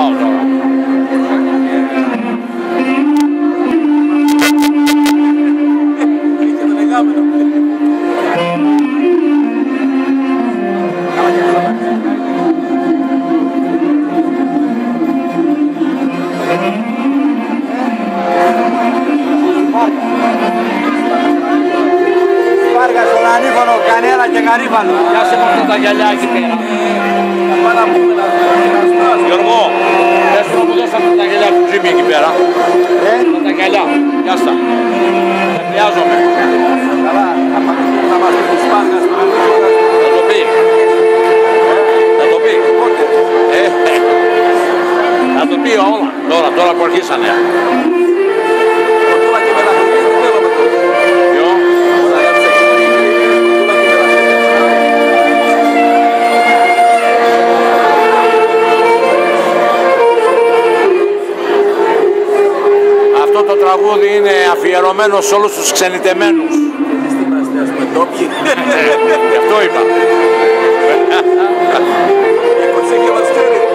πάω τώρα. Πάργα στον ανήφωνο, κανένα και γαρίφαλο. Γεια σε αυτά τα γυαλιά εκεί πέρα. Πάρα γυαλιά του Τζίμι εκεί πέρα. Ε, Αυτά τα γυαλιά. Γεια σας. Τα χρειάζομαι. καλά, θα πάμε να μας πεις της Πάργας. Θα το πει. Θα το πει. Ε, θα το πει όλα. Τώρα, τώρα που αρχίσανε. Τραγούδι είναι αφιερωμένο σε όλους τους ξενιτεμένους. Στην Πραστέα, ας πούμε, ντόπιοι. Γι' αυτό είπα.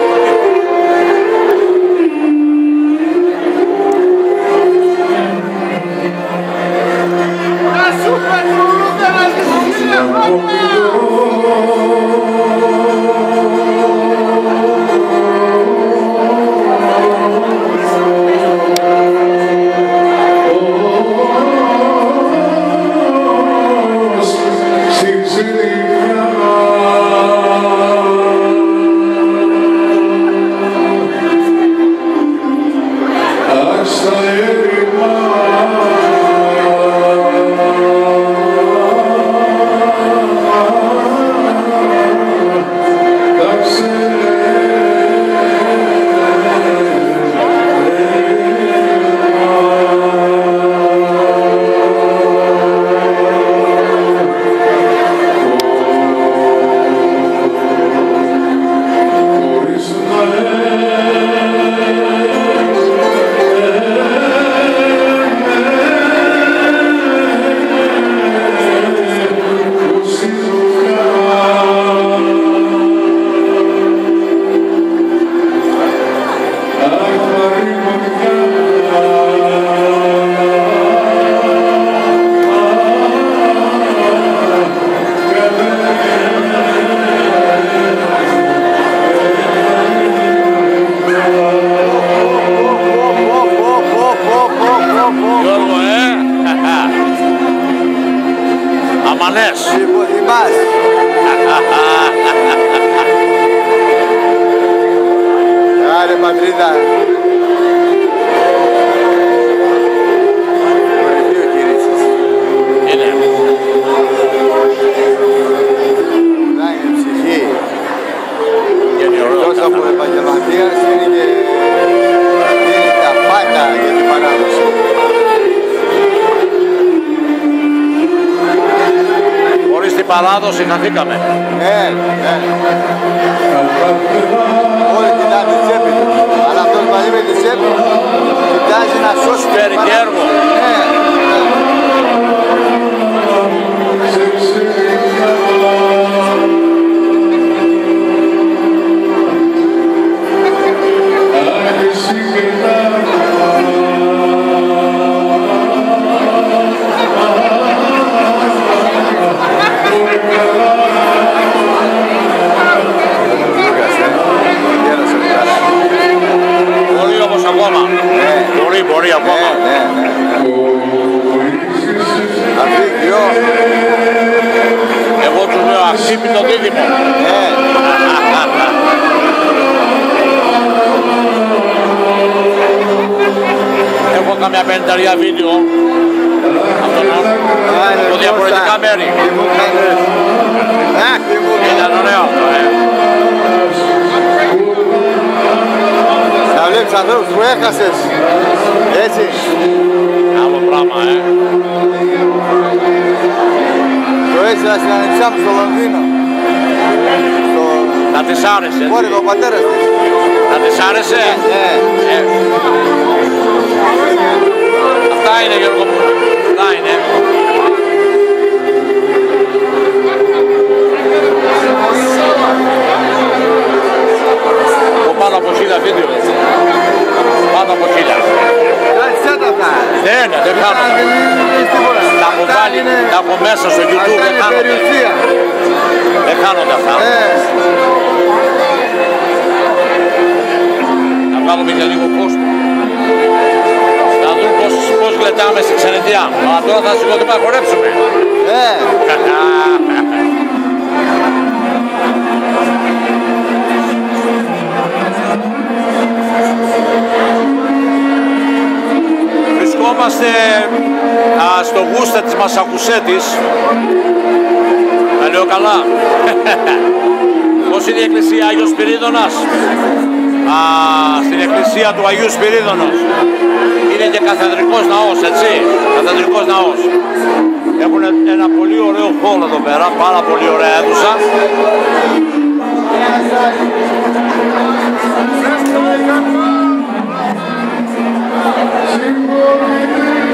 Η Bangladesh. E, e mais. Área Madrid né? Παράδοση χαθήκαμε. Ναι, ναι. Όλοι κοιτάνε τη τσέπη του. Αλλά αυτός μαζί με τη τσέπη κοιτάζει να σώσει την município de Londrina, irmão. É. Eu vou com a minha pentaria a vídeo. Podia ter por de cabelo. Ah, que bom. Ainda não é, ó. É. Sabe o que você está fazendo? Esse. Vamos pra mais. Έζησα στην Ανεψιά μου στο Λονδίνο. Στο Θα της άρεσε. κόρη ο πατέρας της. Θα της άρεσε. Ναι. Ε. Αυτά είναι Γιώργο μου. Αυτά είναι. Βάλει, τα έχω μέσα στο YouTube, δεν κάνω. περιουσία. Δεν κάνω τα αυτά. Ε, Να βγάλουμε και λίγο κόσμο. Να δουν πώς, πώς γλεντάμε στη ξενιτιά. Αλλά τώρα θα σηκωθούμε να χορέψουμε. ε. Βρισκόμαστε α, στο γούστα της Μασακουσέτης. Τα λέω καλά. Πώς είναι η εκκλησία Άγιος Σπυρίδωνας. Α, στην εκκλησία του Αγίου Σπυρίδωνος. Είναι και καθεδρικός ναός, έτσι. Καθεδρικός ναός. Έχουν ένα πολύ ωραίο χώρο εδώ πέρα, πάρα πολύ ωραία αίθουσα. Οπα! Γεια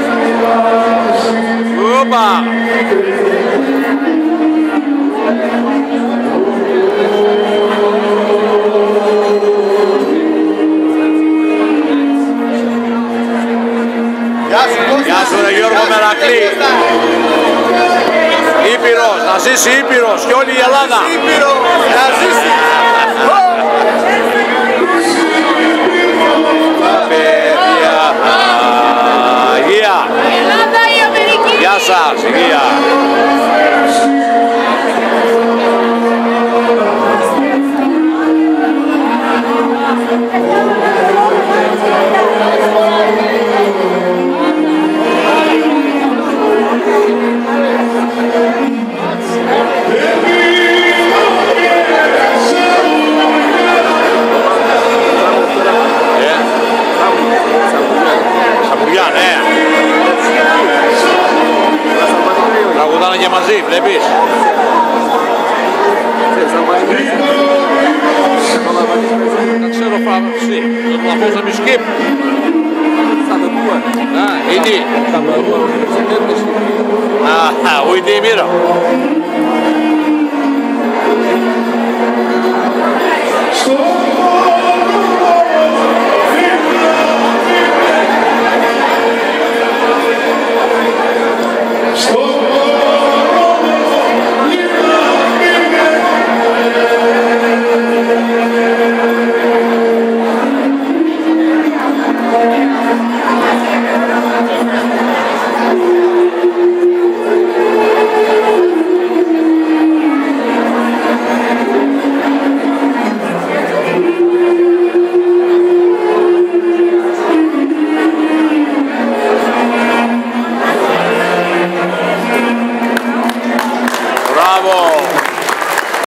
σου, Κώστα. Γεια σου ρε Γιώργο Μερακλή. Ήπειρος, να ζήσει Ήπειρος και όλη η Ελλάδα. Ήπειρος, να ζήσει. Αμερική. Γεια né, bicho? Vocês não mais bem. Tá cheiro você. Eu não vou me skip. Sabe? Ah, Idi. Ah, o Idi, mira.